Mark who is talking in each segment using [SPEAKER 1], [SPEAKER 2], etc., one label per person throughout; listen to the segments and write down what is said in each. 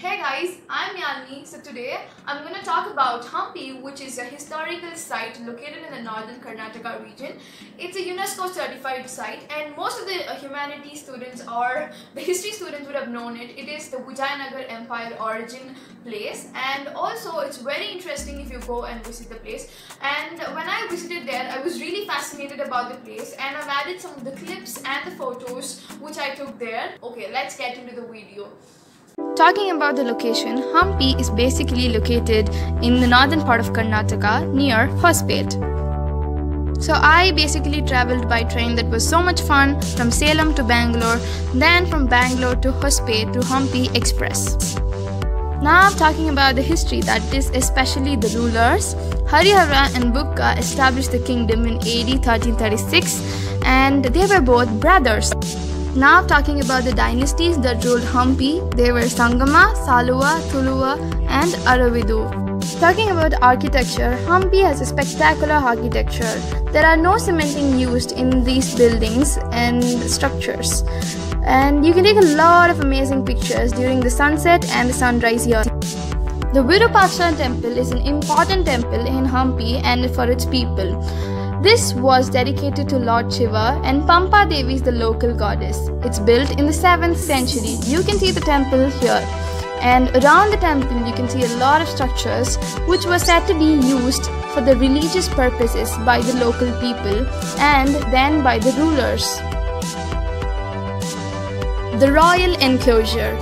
[SPEAKER 1] Hey guys, I'm Yalni. So today I'm going to talk about Hampi, which is a historical site located in the northern Karnataka region. It's a UNESCO certified site, and most of the uh, humanities students or the history students would have known it. It is the Vijayanagar Empire origin place, and also it's very interesting if you go and visit the place. And when I visited there, I was really fascinated about the place, and I've added some of the clips and the photos which I took there. Okay, let's get into the video.
[SPEAKER 2] Talking about the location, Hampi is basically located in the northern part of Karnataka near Hospet. So I basically traveled by train that was so much fun from Salem to Bangalore, then from Bangalore to Hospet through Hampi Express. Now talking about the history that is especially the rulers. Harihara and Bukka established the kingdom in AD 1336 and they were both brothers. Now talking about the dynasties that ruled Hampi, they were Sangama, Saluva, Tuluva and Aravidu. Talking about architecture, Hampi has a spectacular architecture. There are no cementing used in these buildings and structures. And you can take a lot of amazing pictures during the sunset and the sunrise here. The Virupaksha temple is an important temple in Hampi and for its people. This was dedicated to Lord Shiva and Pampa Devi is the local goddess. It's built in the 7th century. You can see the temple here. And around the temple you can see a lot of structures which were said to be used for the religious purposes by the local people and then by the rulers. The royal enclosure.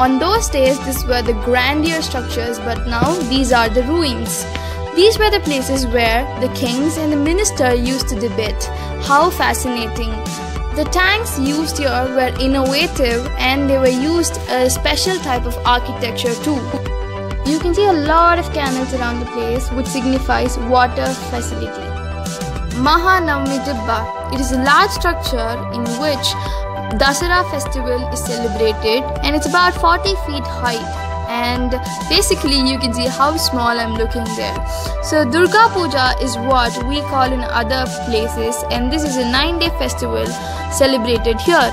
[SPEAKER 2] On those days, these were the grandeur structures, but now these are the ruins. These were the places where the kings and the minister used to debate. How fascinating! The tanks used here were innovative and they were used a special type of architecture too. You can see a lot of canals around the place which signifies water facility. Mahanavami Dibba. It is a large structure in which Dasara festival is celebrated and it's about 40 feet high and basically you can see how small I'm looking there. So Durga Puja is what we call in other places and this is a 9 day festival celebrated here.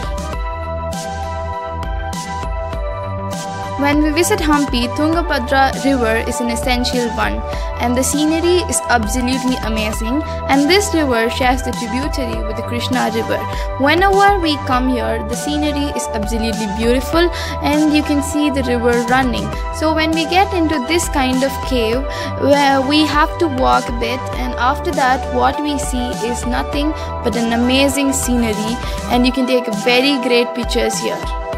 [SPEAKER 2] When we visit Hampi, Tungabhadra river is an essential one and the scenery is absolutely amazing and this river shares the tributary with the Krishna river. Whenever we come here, the scenery is absolutely beautiful and you can see the river running. So when we get into this kind of cave where we have to walk a bit and after that what we see is nothing but an amazing scenery and you can take very great pictures here.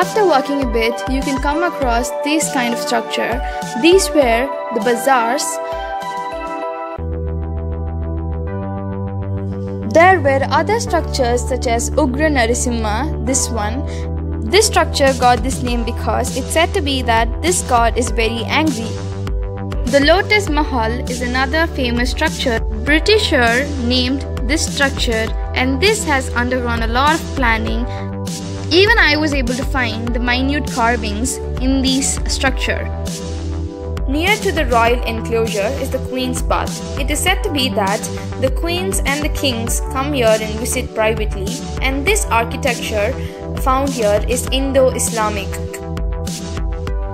[SPEAKER 2] After walking a bit, you can come across this kind of structure. These were the bazaars. There were other structures such as Ugra Narasimha, this one. This structure got this name because it's said to be that this god is very angry. The Lotus Mahal is another famous structure. Britisher named this structure and this has undergone a lot of planning even I was able to find the minute carvings in this structure. Near to the royal enclosure is the Queen's Bath. It is said to be that the queens and the kings come here and visit privately, and this architecture found here is Indo Islamic.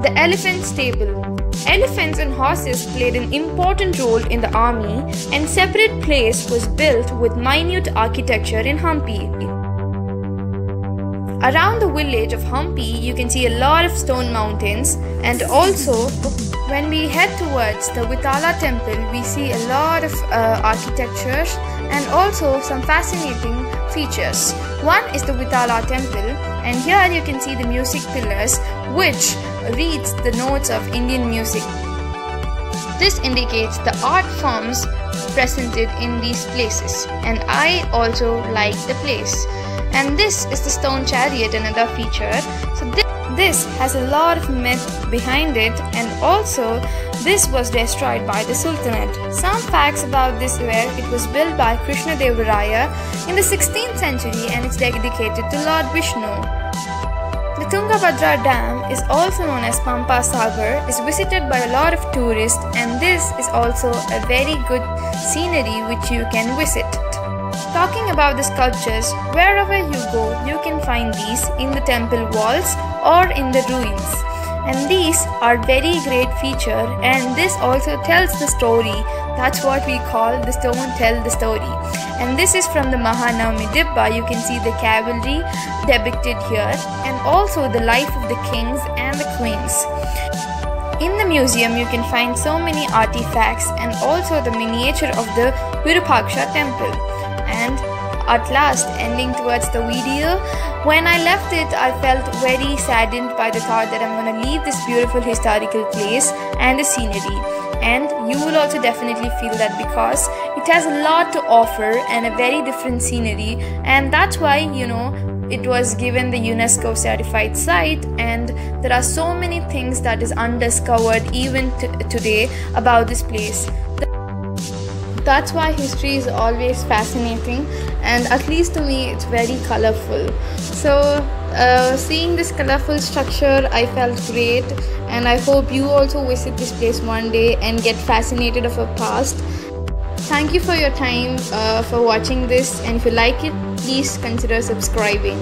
[SPEAKER 2] The elephant stable. Elephants and horses played an important role in the army, and separate place was built with minute architecture in Hampi. Around the village of Hampi, you can see a lot of stone mountains and also when we head towards the Vitala temple, we see a lot of uh, architectures and also some fascinating features. One is the Vitala temple and here you can see the music pillars which reads the notes of Indian music. This indicates the art forms presented in these places. And I also like the place. And this is the stone chariot another feature. So this, this has a lot of myth behind it. And also this was destroyed by the sultanate. Some facts about this were it was built by krishna devaraya in the 16th century and it's dedicated to lord vishnu Tungabhadra Dam is also known as Pampa Sagar is visited by a lot of tourists and this is also a very good scenery which you can visit. Talking about the sculptures, wherever you go, you can find these in the temple walls or in the ruins. and these are very great feature and this also tells the story that's what we call the stone tell the story and this is from the Mahanavami Dibba you can see the cavalry depicted here and also the life of the kings and the queens. In the museum you can find so many artifacts and also the miniature of the Virupaksha temple. And at last ending towards the video when i left it i felt very saddened by the thought that i'm going to leave this beautiful historical place and the scenery. And you will also definitely feel that because it has a lot to offer and a very different scenery. And that's why you know it was given the UNESCO certified site and there are so many things that is undiscovered even today about this place. That's why history is always fascinating and at least to me it's very colorful. So uh, seeing this colorful structure i felt great and i hope you also visit this place one day and get fascinated of our past. Thank you for your time uh, for watching this and if you like it please consider subscribing